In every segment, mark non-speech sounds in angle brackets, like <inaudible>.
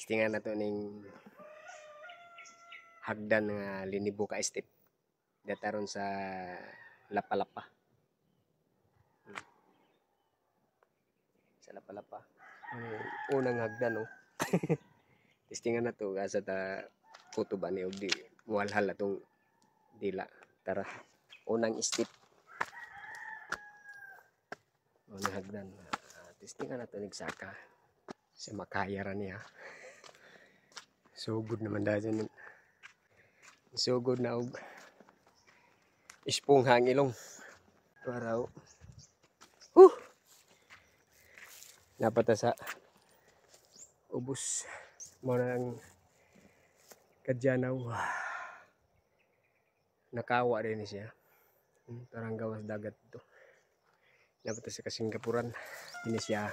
Testingan na to ning hagdan nga linibo ka step. Dataron sa lapalapa. Hmm. Sa lapalapa. Ang unang hagdan <laughs> no. Testingan na to asa ta photo ba ni og di walhal atong dila. Tara. Unang step. Unang hagdan. Testingan na to nagsaka. Sa makaya niya. So good naman dahil dyan. So good na og ispong hangilong. Paraw. Huh! Napata sa ubos mo na ang kadyanaw. Nakawa rin siya. Hmm, Parang gawas dagat to. Napata sa kasingapuran. Hindi siya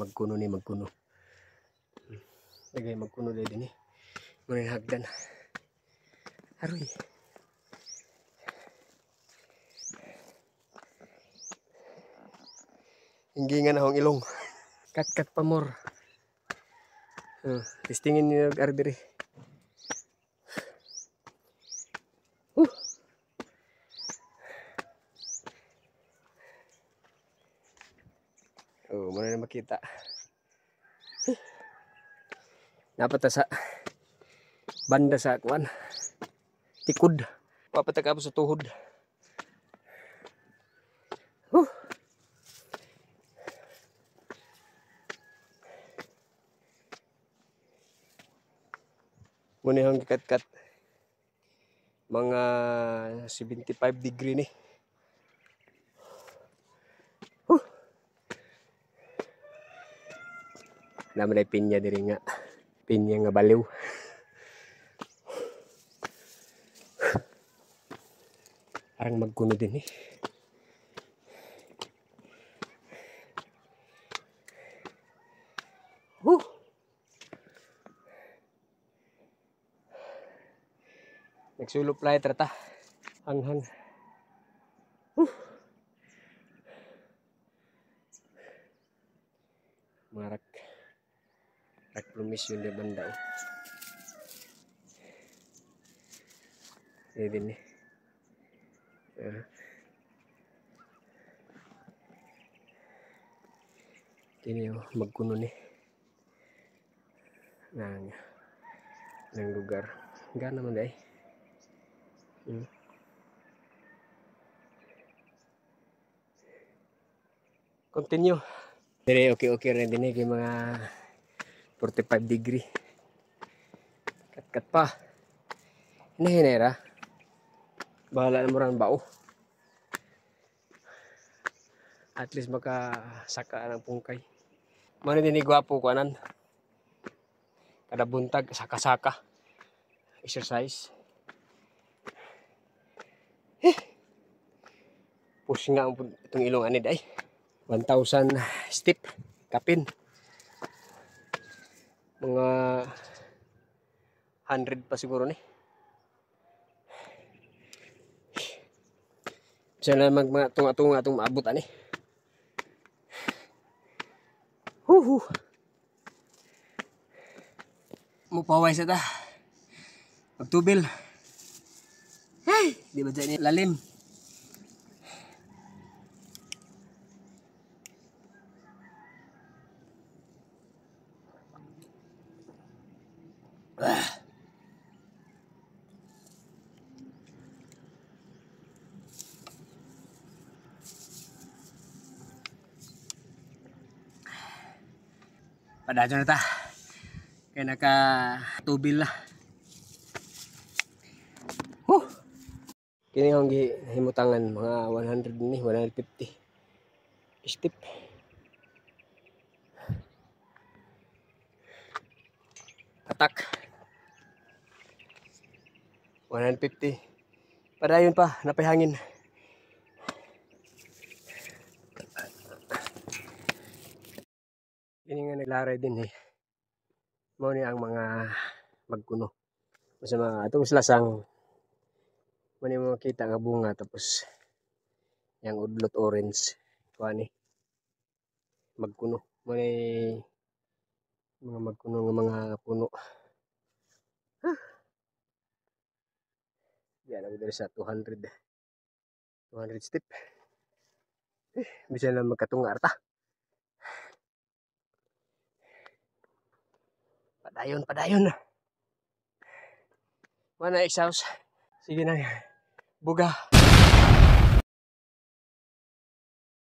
magkuno ni magkuno. Hmm. Lagay magkuno din eh. Muna yung hagdan. Aroy. Hindi nga na akong ilong. Kat-kat pa more. Uh, testingin niyo nag-ardiri. Uh. Oh, muna na makita. Napata sa banda sa kuan. Tikod. Ako sa tuhod. Huh. Muna yung kat-kat. Mga 75 degree ni. Huh. Naman ay pinya diri nga. Pinya nga baliw. Parang magkuno din eh. Huh. Nagsulop light rata. Hanghang. Marak. Rak plumis yun di banda oh. Ini din eh. Uh. Kini oh, magkuno ni. Nang nang lugar. Gana man dai. Hmm. Continue. Dire okay okay rin din eh kay mga 45 degree. Kat-kat pa. Hinahinera. Bahala na mo rin bao. At least makasaka ng pungkay. Mano din ni gwapo ko anan. Kada buntag, saka-saka. Exercise. Eh. Push nga itong ilong anid ay. 1,000 step. Kapin. Mga 100 pa siguro ni. Siya na mag mga tunga-tunga itong maabot ani. Huhu. Mupaway sa ta. Magtubil. Hey, di ba dyan lalim? Ah. Padadyo na ta. Kaya naka tubil na. Huh! Kini ang himutangan mga 100 ni 150. Step. Atak. 150. Padayon pa, napahangin. Kini nga naglaray din eh. Mao ni ang mga magkuno. Basta mga atong lasang Mani mo makita nga bunga tapos yang udlot orange kuha ni magkuno. Mani Mga magkuno nga mga puno. Yan ako diri sa 200. 200 step. Eh, bisan lang magkatunga arta. Padayon, padayon. Wala exhaust. Sige na. Buga.